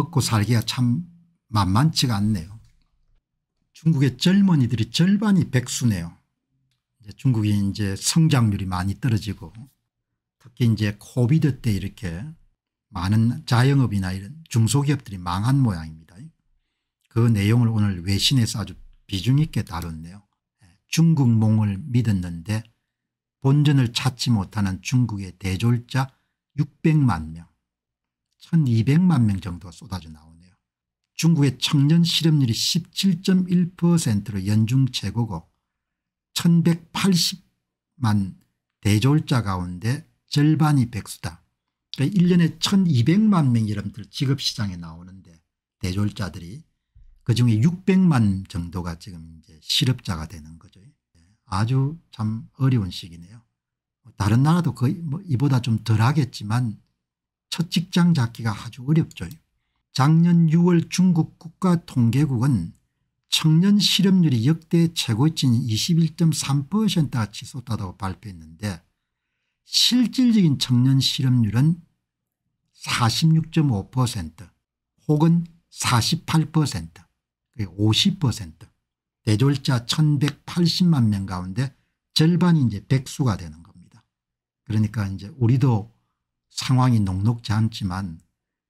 먹고 살기가 참 만만치가 않네요. 중국의 젊은이들이 절반이 백수네요. 이제 중국이 이제 성장률이 많이 떨어지고 특히 이제 코비드 때 이렇게 많은 자영업이나 이런 중소기업들이 망한 모양입니다. 그 내용을 오늘 외신에서 아주 비중 있게 다뤘네요. 중국몽을 믿었는데 본전을 찾지 못하는 중국의 대졸자 600만 명 1200만 명 정도가 쏟아져 나오네요. 중국의 청년 실업률이 17.1%로 연중 최고고 1180만 대졸자 가운데 절반이 백수다. 그러니까 1년에 1200만 명이 여러분들 직업시장에 나오는데 대졸자들이 그중에 600만 정도가 지금 이제 실업자가 되는 거죠. 아주 참 어려운 시기네요. 다른 나라도 거의 뭐 이보다 좀 덜 하겠지만 첫 직장 잡기가 아주 어렵죠. 작년 6월 중국 국가통계국은 청년 실업률이 역대 최고치인 21.3%가 치솟았다고 발표했는데 실질적인 청년 실업률은 46.5% 혹은 48% 50% 대졸자 1180만 명 가운데 절반이 이제 백수가 되는 겁니다. 그러니까 이제 우리도 상황이 녹록지 않지만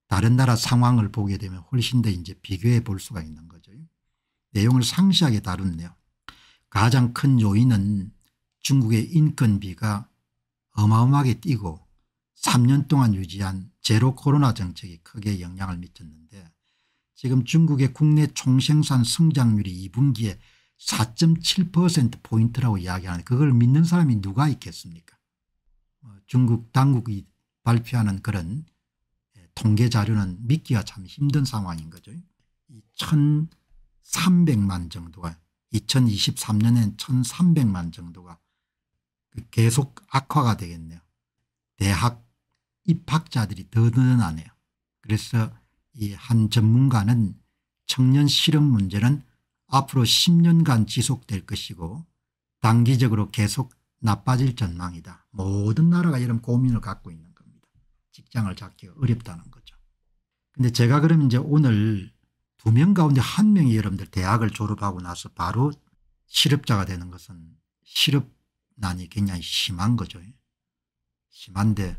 다른 나라 상황을 보게 되면 훨씬 더 이제 비교해 볼 수가 있는 거죠. 내용을 상세하게 다뤘네요. 가장 큰 요인은 중국의 인건비가 어마어마하게 뛰고 3년 동안 유지한 제로 코로나 정책이 크게 영향을 미쳤는데 지금 중국의 국내 총생산 성장률이 2분기에 4.7%포인트라고 이야기하는데 그걸 믿는 사람이 누가 있겠습니까 뭐 중국 당국이 발표하는 그런 통계 자료는 믿기가 참 힘든 상황인 거죠. 1300만 정도가 2023년엔 1300만 정도가 그 계속 악화가 되겠네요. 대학 입학자들이 더 늘어나네요. 그래서 이 한 전문가는 청년 실업 문제는 앞으로 10년간 지속될 것이고 단기적으로 계속 나빠질 전망이다. 모든 나라가 이런 고민을 갖고 있는. 직장을 잡기가 어렵다는 거죠. 근데 제가 그럼 이제 오늘 두 명 가운데 한 명이 여러분들 대학을 졸업하고 나서 바로 실업자가 되는 것은 실업난이 굉장히 심한 거죠. 심한데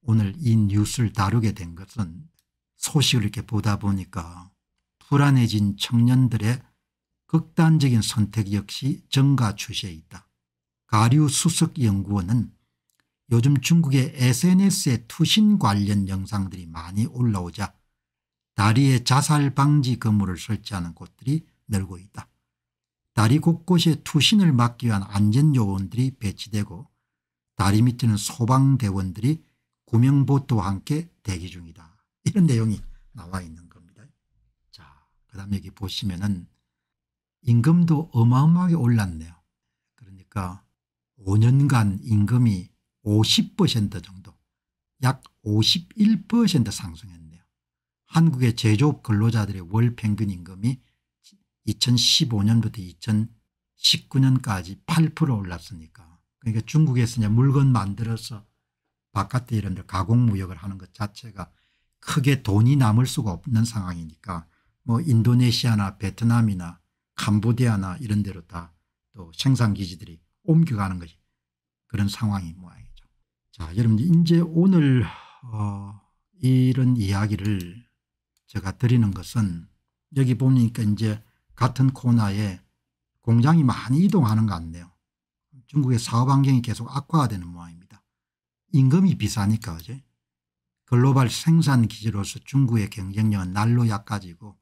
오늘 이 뉴스를 다루게 된 것은 소식을 이렇게 보다 보니까 불안해진 청년들의 극단적인 선택 역시 증가 추세에 있다. 가류 수석 연구원은 요즘 중국의 sns에 투신 관련 영상들이 많이 올라오자 다리에 자살 방지 건물을 설치하는 곳들이 늘고 있다. 다리 곳곳에 투신을 막기 위한 안전요원들이 배치되고 다리 밑에는 소방대원들이 구명보트와 함께 대기 중이다. 이런 내용이 나와 있는 겁니다. 자, 그 다음 여기 보시면은 임금도 어마어마하게 올랐네요. 그러니까 5년간 임금이 50% 정도 약 51% 상승했네요. 한국의 제조업 근로자들의 월 평균 임금이 2015년부터 2019년까지 8% 올랐으니까 그러니까 중국에서 이제 물건 만들어서 바깥에 이런 데 가공무역을 하는 것 자체가 크게 돈이 남을 수가 없는 상황이니까 뭐 인도네시아나 베트남이나 캄보디아나 이런 데로 다 또 생산기지들이 옮겨가는 것이 그런 상황인 모양이죠. 자 여러분 이제 오늘 어 이런 이야기를 제가 드리는 것은 여기 보니까 이제 같은 코너에 공장이 많이 이동하는 것 같네요. 중국의 사업 환경이 계속 악화가 되는 모양입니다. 임금이 비싸니까 어제 글로벌 생산 기지로서 중국의 경쟁력은 날로 약해지고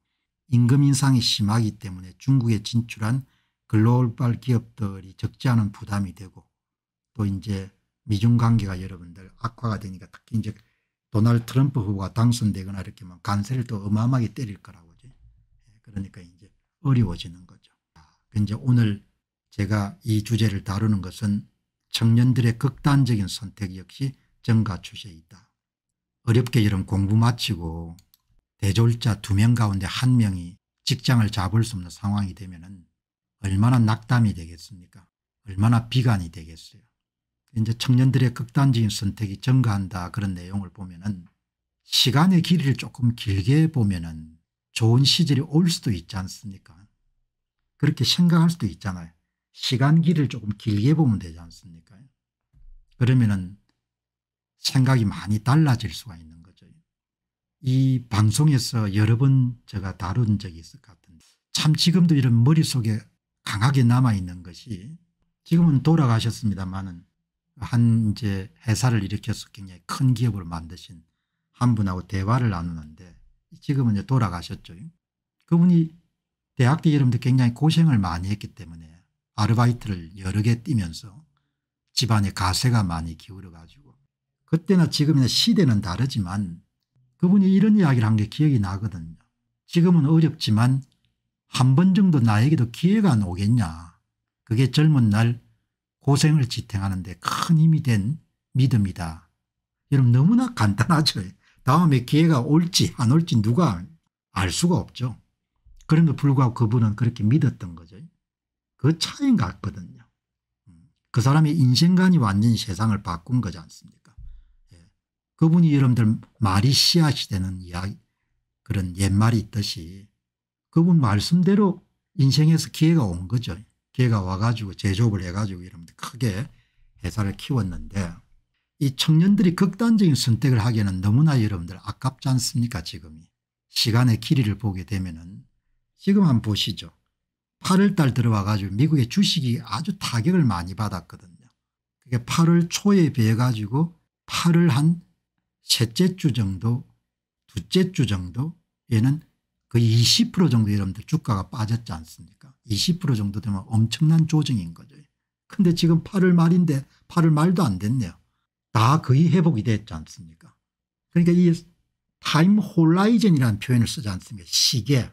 임금 인상이 심하기 때문에 중국에 진출한 글로벌 기업들이 적지 않은 부담이 되고 또 이제 미중 관계가 여러분들 악화가 되니까 특히 이제 도널드 트럼프 후보가 당선되거나 이렇게 하면 관세를 또 어마어마하게 때릴 거라고죠. 예, 그러니까 이제 어려워지는 거죠. 이제 오늘 제가 이 주제를 다루는 것은 청년들의 극단적인 선택 역시 증가 추세에 있다. 어렵게 이런 공부 마치고 대졸자 두 명 가운데 한 명이 직장을 잡을 수 없는 상황이 되면 얼마나 낙담이 되겠습니까 얼마나 비관이 되겠어요. 이제 청년들의 극단적인 선택이 증가한다 그런 내용을 보면 은 시간의 길이를 조금 길게 보면 좋은 시절이 올 수도 있지 않습니까 그렇게 생각할 수도 있잖아요. 시간 길을 조금 길게 보면 되지 않습니까 그러면 생각이 많이 달라질 수가 있는 거죠. 이 방송에서 여러 번 제가 다룬 적이 있을 것 같은데 참 지금도 이런 머릿속에 강하게 남아있는 것이 지금은 돌아가셨습니다만은 한 이제 회사를 일으켜서 굉장히 큰 기업을 만드신 한 분하고 대화를 나누는데 지금은 이제 돌아가셨죠. 그분이 대학 때 여러분들 굉장히 고생을 많이 했기 때문에 아르바이트를 여러 개 뛰면서 집안에 가세가 많이 기울어 가지고 그때나 지금이나 시대는 다르지만 그분이 이런 이야기를 한 게 기억이 나거든요. 지금은 어렵지만 한 번 정도 나에게도 기회가 오겠냐. 그게 젊은 날 고생을 지탱하는 데 큰 힘이 된 믿음이다. 여러분 너무나 간단하죠. 다음에 기회가 올지 안 올지 누가 알 수가 없죠. 그럼에도 불구하고 그분은 그렇게 믿었던 거죠. 그 차이인 것 같거든요. 음. 그 사람의 인생관이 완전히 세상을 바꾼 거지 않습니까 예. 그분이 여러분들 말이 씨앗이 되는 이야기 그런 옛말이 있듯이 그분 말씀대로 인생에서 기회가 온 거죠. 기회가 와가지고 제조업을 해가지고 여러분들 크게 회사를 키웠는데 이 청년들이 극단적인 선택을 하기에는 너무나 여러분들 아깝지 않습니까 지금이. 시간의 길이를 보게 되면 은 지금 한번 보시죠. 8월달 들어와 가지고 미국의 주식이 아주 타격을 많이 받았거든요. 그게 8월 초에 비해 가지고 8월 한 셋째 주 정도 둘째 주 정도 얘는 거의 20% 정도 여러분들 주가가 빠졌지 않습니까 20% 정도 되면 엄청난 조정인 거죠. 근데 지금 8월 말인데 8월 말도 안 됐네요. 다 거의 회복이 됐지 않습니까 그러니까 이 time horizon이라는 표현을 쓰지 않습니까 시계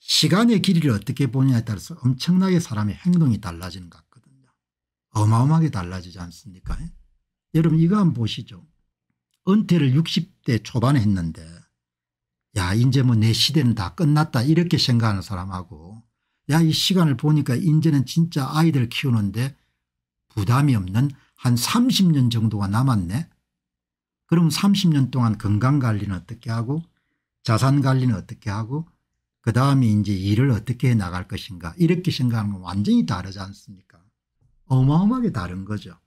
시간의 길이를 어떻게 보냐에 따라서 엄청나게 사람의 행동이 달라지는 것 같거든요. 어마어마하게 달라지지 않습니까 여러분 이거 한번 보시죠. 은퇴를 60대 초반에 했는데 야 이제 뭐 내 시대는 다 끝났다 이렇게 생각하는 사람하고 야 이 시간을 보니까 이제는 진짜 아이들 키우는데 부담이 없는 한 30년 정도가 남았네. 그럼 30년 동안 건강관리는 어떻게 하고 자산관리는 어떻게 하고 그다음에 이제 일을 어떻게 해 나갈 것인가 이렇게 생각하면 완전히 다르지 않습니까 어마어마하게 다른 거죠.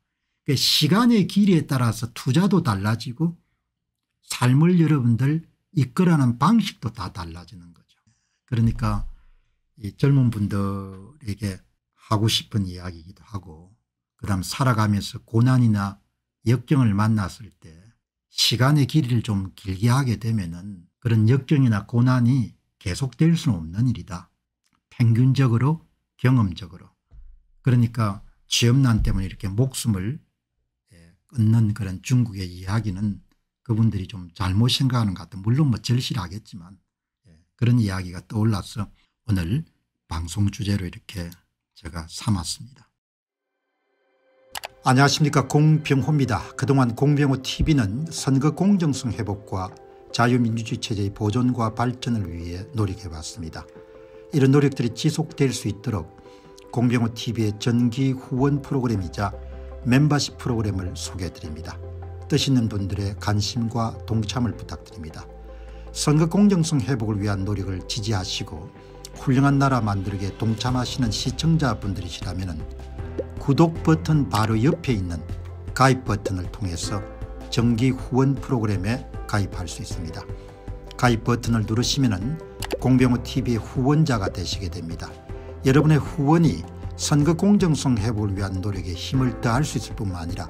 그러니까 시간의 길이에 따라서 투자도 달라지고 삶을 여러분들 이끌어가는 방식도 다 달라지는 거죠. 그러니까 이 젊은 분들에게 하고 싶은 이야기이기도 하고 그다음 살아가면서 고난이나 역경을 만났을 때 시간의 길이를 좀 길게 하게 되면은 그런 역경이나 고난이 계속될 수는 없는 일이다. 평균적으로 경험적으로 그러니까 취업난 때문에 이렇게 목숨을 예, 끊는 그런 중국의 이야기는 그분들이 좀 잘못 생각하는 것 같아요. 물론 뭐 절실하겠지만 예, 그런 이야기가 떠올라서 오늘 방송 주제로 이렇게 제가 삼았습니다. 안녕하십니까 공병호입니다. 그동안 공병호 tv는 선거 공정성 회복과 자유민주주의 체제의 보존과 발전을 위해 노력해왔습니다. 이런 노력들이 지속될 수 있도록 공병호TV의 전기 후원 프로그램이자 멤버십 프로그램을 소개해드립니다. 뜻 있는 분들의 관심과 동참을 부탁드립니다. 선거 공정성 회복을 위한 노력을 지지하시고 훌륭한 나라 만들기에 동참하시는 시청자분들이시라면 구독 버튼 바로 옆에 있는 가입 버튼을 통해서 정기 후원 프로그램에 가입할 수 있습니다. 가입 버튼을 누르시면 공병호TV의 후원자가 되시게 됩니다. 여러분의 후원이 선거 공정성 회복을 위한 노력에 힘을 더할 수 있을 뿐만 아니라